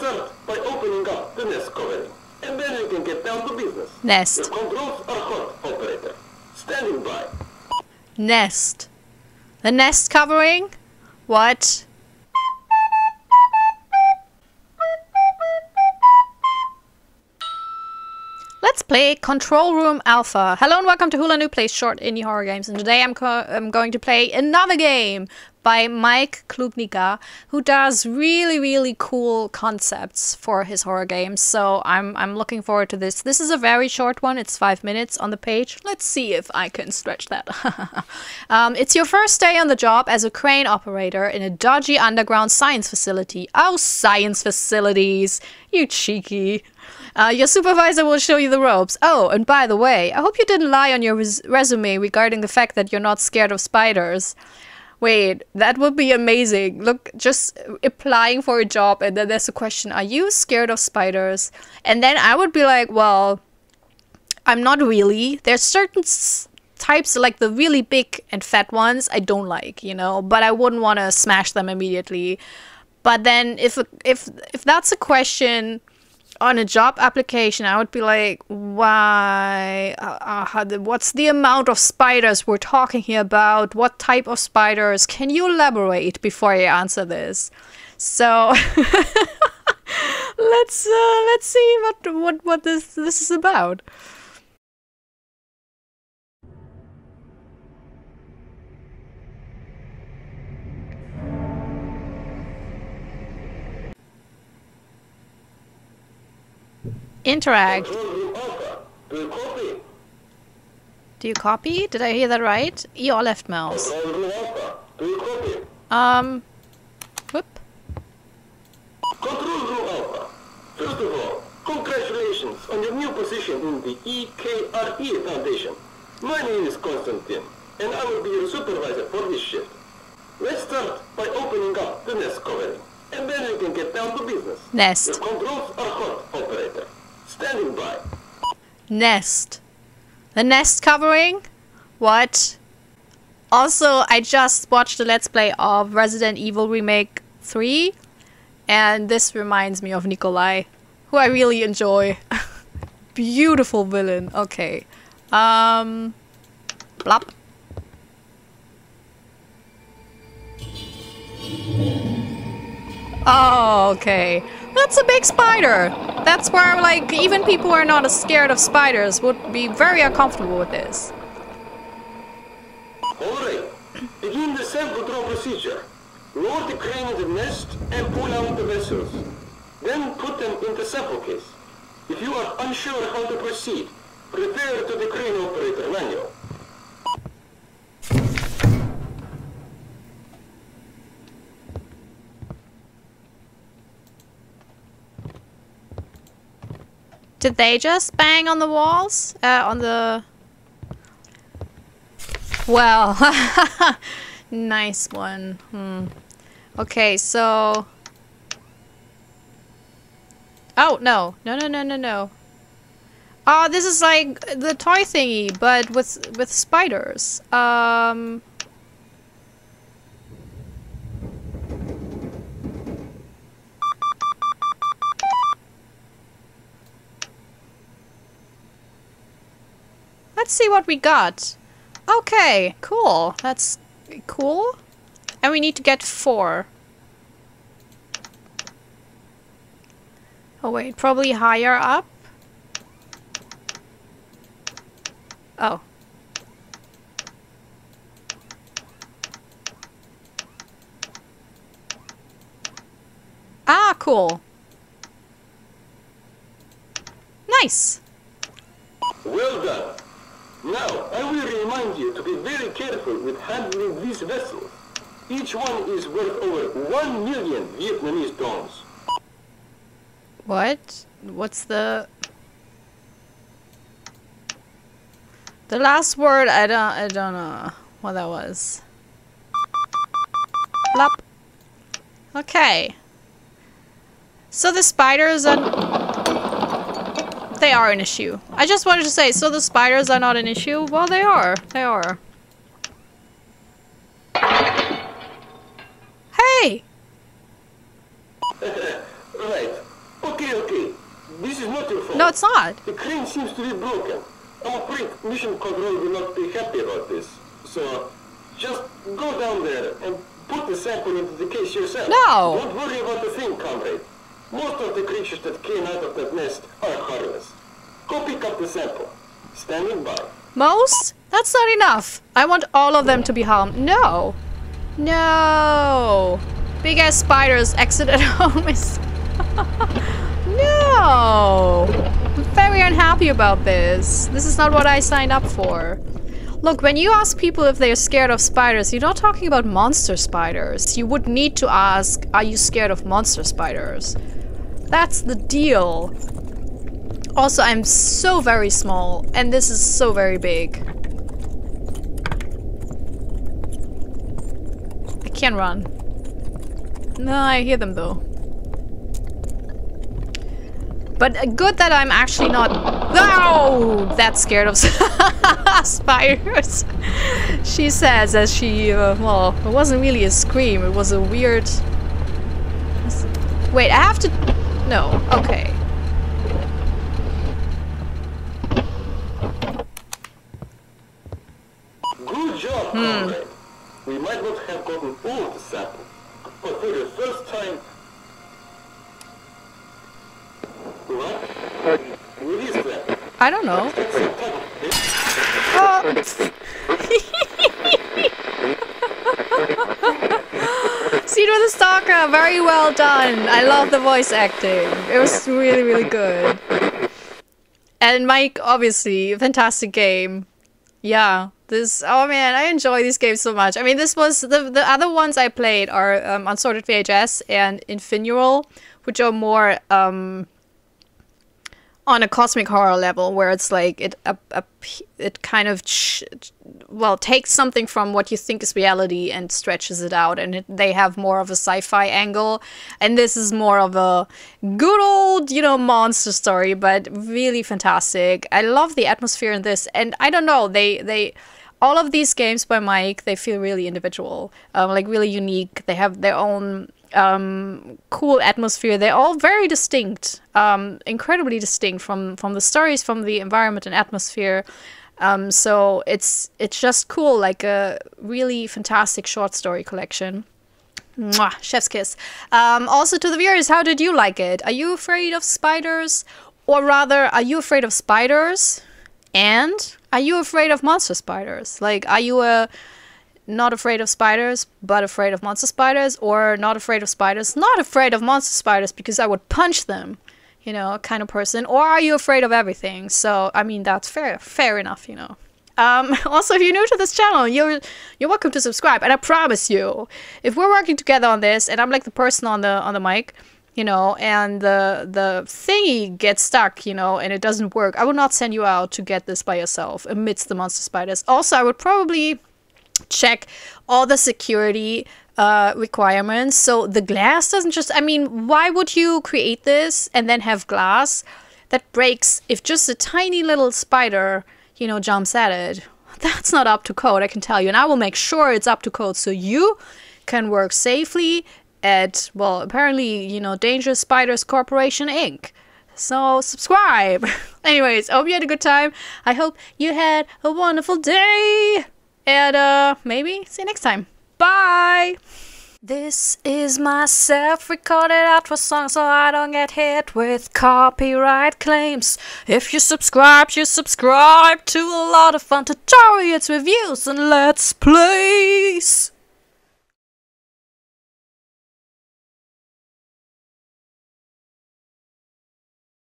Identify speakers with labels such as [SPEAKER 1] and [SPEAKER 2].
[SPEAKER 1] start by opening up the nest covering, and then you can get down to business.
[SPEAKER 2] Nest.
[SPEAKER 1] Your controls are hot, operator. Standing by.
[SPEAKER 2] Nest. The nest covering? What? Let's play Control Room Alpha. Hello and welcome to Hula Noob Plays Short Indie Horror Games. And today I'm, I'm going to play another game by Mike Klubnika, who does really, really cool concepts for his horror games. So I'm, I'm looking forward to this. This is a very short one. It's five minutes on the page. Let's see if I can stretch that. um, it's your first day on the job as a crane operator in a dodgy underground science facility. Oh, science facilities! You cheeky. Uh, your supervisor will show you the ropes. Oh, and by the way, I hope you didn't lie on your res resume regarding the fact that you're not scared of spiders. Wait, that would be amazing. Look, just applying for a job and then there's a question, are you scared of spiders? And then I would be like, well, I'm not really. There's certain types, like the really big and fat ones, I don't like, you know, but I wouldn't want to smash them immediately. But then if if if that's a question on a job application, I would be like, why? Uh, uh, what's the amount of spiders we're talking here about? What type of spiders? Can you elaborate before I answer this? So let's uh, let's see what what what this this is about. Interact. Do you copy? Did I hear that right? E or left mouse? Um. Whoop.
[SPEAKER 1] Control Room Alpha. First of all, congratulations on your new position in the EKRE Foundation. My name is Konstantin, and I will be your supervisor for this shift. Let's start by opening up the nest covering, and then we can get down to business.
[SPEAKER 2] Nest.
[SPEAKER 1] Your controls are hot, operator. Standing by.
[SPEAKER 2] Nest. The nest covering? What? Also, I just watched the Let's Play of Resident Evil Remake 3, and this reminds me of Nikolai, who I really enjoy. Beautiful villain. Okay. Um. Blop. Oh, okay. That's a big spider. That's where, like, even people who are not as scared of spiders would be very uncomfortable with this.
[SPEAKER 1] Alright. Begin the draw procedure. Lower the crane in the nest and pull out the vessels. Then put them in the sample case. If you are unsure how to proceed, refer to the crane operator manual.
[SPEAKER 2] Did they just bang on the walls? Uh, on the... Well, nice one. Hmm. Okay, so... Oh, no. No, no, no, no, no. Oh, this is like the toy thingy, but with with spiders. Um... Let's see what we got. Okay, cool. That's cool. And we need to get four. Oh wait, probably higher up? Oh. Ah, cool. Nice.
[SPEAKER 1] Well done. Now, I will remind you to be very careful with handling these vessels. Each one is worth over 1 million Vietnamese dons.
[SPEAKER 2] What? What's the... The last word, I don't, I don't know what that was. Blop. Okay. So the spiders are... They are an issue. I just wanted to say, so the spiders are not an issue? Well, they are. They are. Hey!
[SPEAKER 1] right. Okay, okay. This is not your fault.
[SPEAKER 2] No, it's not.
[SPEAKER 1] The crane seems to be broken. I'm afraid Mission Control will not be happy about this. So, just go down there and put the sample into the case yourself.
[SPEAKER 2] No.
[SPEAKER 1] Don't worry about the thing, comrade. Most of the creatures that came out of that nest are harmless. Go pick up the sample. Standing by.
[SPEAKER 2] Most? That's not enough. I want all of them to be harmed. No. No. Big ass spiders exited home is... no. I'm very unhappy about this. This is not what I signed up for. Look, when you ask people if they're scared of spiders, you're not talking about monster spiders. You would need to ask, are you scared of monster spiders? That's the deal. Also, I'm so very small, and this is so very big. I can't run. No, I hear them though. But uh, good that I'm actually not... Oh! That scared of spiders. she says as she... Uh, well, it wasn't really a scream. It was a weird... Wait, I have to... No, okay.
[SPEAKER 1] Good job, hmm. comrade. We might not have gotten all of the sample, but for the first time... What? What is that?
[SPEAKER 2] I don't know.
[SPEAKER 1] That's some type of fish?
[SPEAKER 2] Oh. Cedar the Stalker, very well done. I love the voice acting. It was really, really good. And Mike, obviously, fantastic game. Yeah, this. Oh man, I enjoy these games so much. I mean, this was the the other ones I played are um, Unsorted VHS and Infinual, which are more um, on a cosmic horror level where it's like it a, a, it kind of well takes something from what you think is reality and stretches it out and it, they have more of a sci-fi angle. And this is more of a good old you know monster story but really fantastic. I love the atmosphere in this and i don't know they they all of these games by mike they feel really individual um, like really unique. They have their own um, cool atmosphere. They're all very distinct, um, incredibly distinct from from the stories, from the environment and atmosphere. Um, so it's it's just cool, like a really fantastic short story collection. Mwah, chef's kiss. Um, also to the viewers, how did you like it? Are you afraid of spiders, or rather, are you afraid of spiders? And are you afraid of monster spiders? Like, are you a not afraid of spiders, but afraid of monster spiders, or not afraid of spiders, not afraid of monster spiders because I would punch them, you know, kind of person, or are you afraid of everything? So, I mean, that's fair, fair enough, you know. Um, also, if you're new to this channel, you're you're welcome to subscribe. And I promise you, if we're working together on this, and I'm like the person on the on the mic, you know, and the the thingy gets stuck, you know, and it doesn't work, I will not send you out to get this by yourself amidst the monster spiders. Also, I would probably check all the security uh, requirements. So the glass doesn't just, I mean, why would you create this and then have glass that breaks if just a tiny little spider, you know, jumps at it? That's not up to code, I can tell you. And I will make sure it's up to code so you can work safely at, well, apparently, you know, Dangerous Spiders Corporation Inc. So subscribe. Anyways, I hope you had a good time. I hope you had a wonderful day. And uh, maybe see you next time. Bye! This is my self-recorded outro song so I don't get hit with copyright claims. If you subscribe, you subscribe to a lot of fun tutorials, reviews, and let's plays.